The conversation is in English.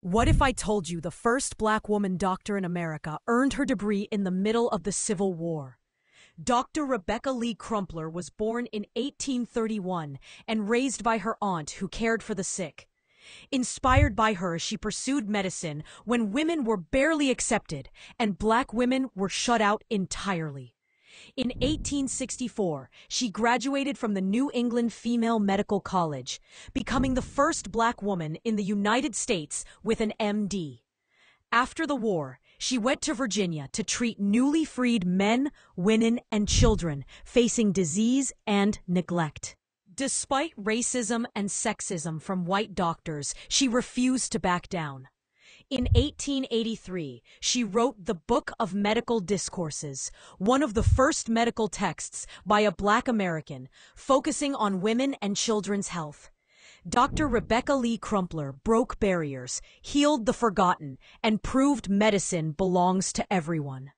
What if I told you the first black woman doctor in America earned her degree in the middle of the Civil War? Dr. Rebecca Lee Crumpler was born in 1831 and raised by her aunt who cared for the sick. Inspired by her, she pursued medicine when women were barely accepted and black women were shut out entirely. In 1864, she graduated from the New England Female Medical College, becoming the first black woman in the United States with an MD. After the war, she went to Virginia to treat newly freed men, women, and children facing disease and neglect. Despite racism and sexism from white doctors, she refused to back down. In 1883, she wrote the Book of Medical Discourses, one of the first medical texts by a black American, focusing on women and children's health. Dr. Rebecca Lee Crumpler broke barriers, healed the forgotten, and proved medicine belongs to everyone.